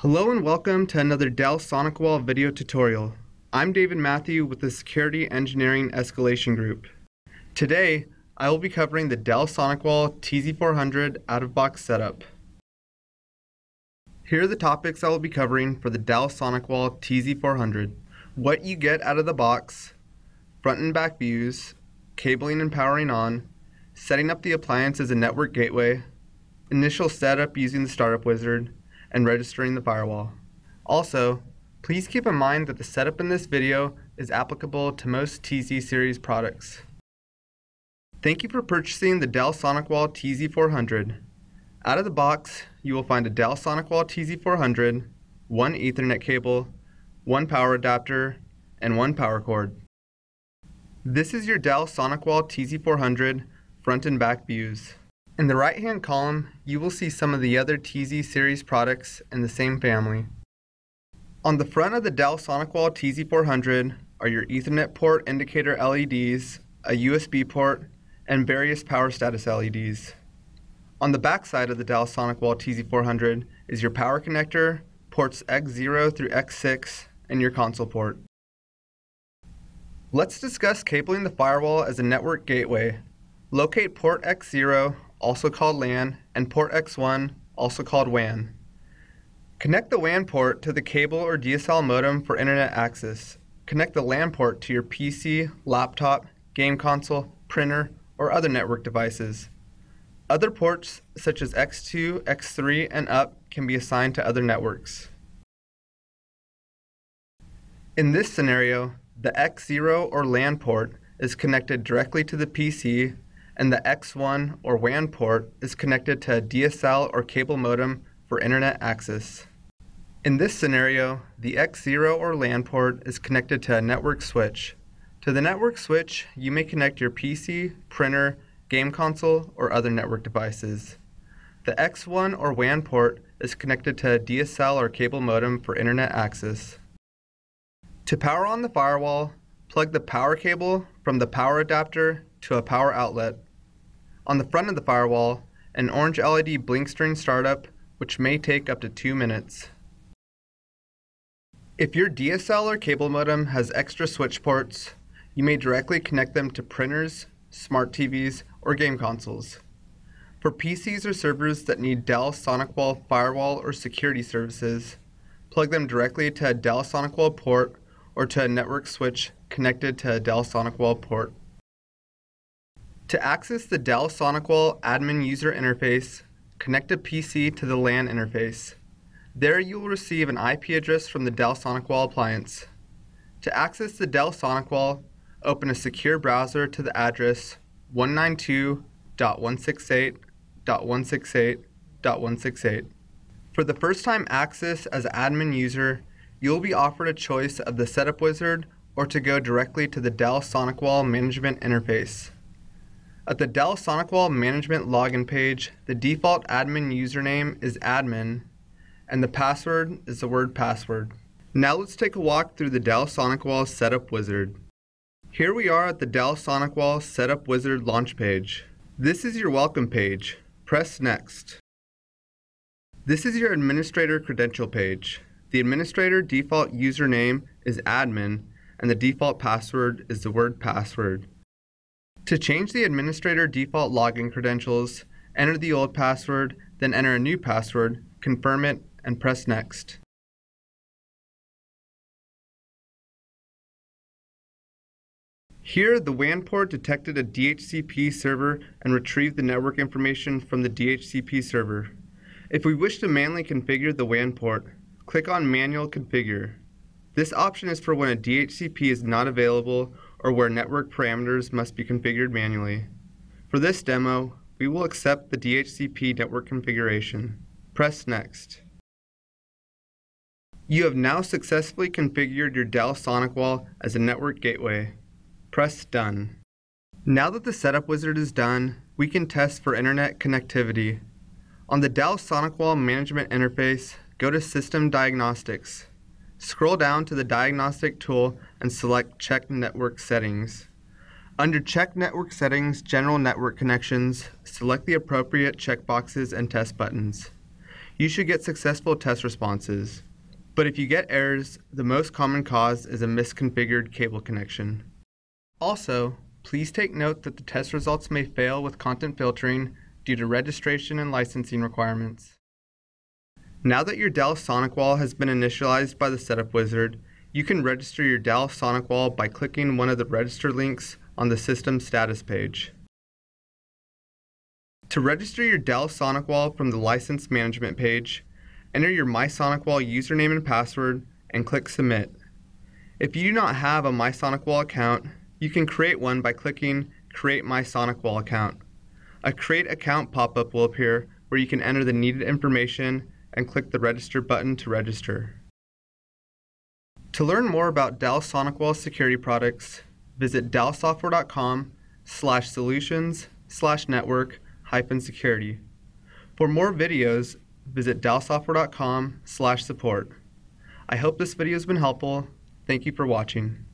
Hello and welcome to another Dell SonicWall video tutorial. I'm David Matthew with the Security Engineering Escalation Group. Today, I will be covering the Dell SonicWall TZ400 out-of-box setup. Here are the topics I will be covering for the Dell SonicWall TZ400. What you get out of the box, front and back views, cabling and powering on, setting up the appliance as a network gateway, initial setup using the startup wizard, and registering the firewall. Also, please keep in mind that the setup in this video is applicable to most TZ series products. Thank you for purchasing the Dell SonicWall TZ400. Out of the box, you will find a Dell SonicWall TZ400, one Ethernet cable, one power adapter, and one power cord. This is your Dell SonicWall TZ400 front and back views. In the right-hand column, you will see some of the other TZ series products in the same family. On the front of the Dell SonicWall TZ400 are your Ethernet port indicator LEDs, a USB port, and various power status LEDs. On the back side of the Dell SonicWall TZ400 is your power connector, ports X0 through X6, and your console port. Let's discuss cabling the firewall as a network gateway. Locate port X0 also called LAN, and port X1, also called WAN. Connect the WAN port to the cable or DSL modem for internet access. Connect the LAN port to your PC, laptop, game console, printer, or other network devices. Other ports, such as X2, X3, and up, can be assigned to other networks. In this scenario, the X0 or LAN port is connected directly to the PC and the X1 or WAN port is connected to a DSL or cable modem for internet access. In this scenario, the X0 or LAN port is connected to a network switch. To the network switch, you may connect your PC, printer, game console, or other network devices. The X1 or WAN port is connected to a DSL or cable modem for internet access. To power on the firewall, plug the power cable from the power adapter to a power outlet on the front of the firewall, an orange LED blinks during startup, which may take up to two minutes. If your DSL or cable modem has extra switch ports, you may directly connect them to printers, smart TVs, or game consoles. For PCs or servers that need Dell SonicWall firewall or security services, plug them directly to a Dell SonicWall port or to a network switch connected to a Dell SonicWall port. To access the Dell SonicWall admin user interface, connect a PC to the LAN interface. There you will receive an IP address from the Dell SonicWall appliance. To access the Dell SonicWall, open a secure browser to the address 192.168.168.168. For the first time access as admin user, you will be offered a choice of the setup wizard or to go directly to the Dell SonicWall management interface. At the Dell SonicWall management login page, the default admin username is admin, and the password is the word password. Now let's take a walk through the Dell SonicWall setup wizard. Here we are at the Dell SonicWall setup wizard launch page. This is your welcome page. Press next. This is your administrator credential page. The administrator default username is admin, and the default password is the word password. To change the administrator default login credentials, enter the old password, then enter a new password, confirm it, and press Next. Here, the WAN port detected a DHCP server and retrieved the network information from the DHCP server. If we wish to manually configure the WAN port, click on Manual Configure. This option is for when a DHCP is not available or where network parameters must be configured manually. For this demo, we will accept the DHCP network configuration. Press Next. You have now successfully configured your Dell SonicWall as a network gateway. Press Done. Now that the setup wizard is done, we can test for internet connectivity. On the Dell SonicWall management interface, go to System Diagnostics. Scroll down to the Diagnostic tool and select Check Network Settings. Under Check Network Settings, General Network Connections, select the appropriate checkboxes and test buttons. You should get successful test responses. But if you get errors, the most common cause is a misconfigured cable connection. Also, please take note that the test results may fail with content filtering due to registration and licensing requirements. Now that your Dell SonicWall has been initialized by the Setup Wizard, you can register your Dell SonicWall by clicking one of the register links on the system status page. To register your Dell SonicWall from the license management page, enter your MySonicWall username and password and click submit. If you do not have a MySonicWall account, you can create one by clicking create MySonicWall account. A create account pop-up will appear where you can enter the needed information and click the register button to register. To learn more about Dell SonicWall security products, visit dellsoftware.com slash solutions slash network hyphen security. For more videos, visit dellsoftware.com slash support. I hope this video has been helpful. Thank you for watching.